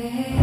Hey.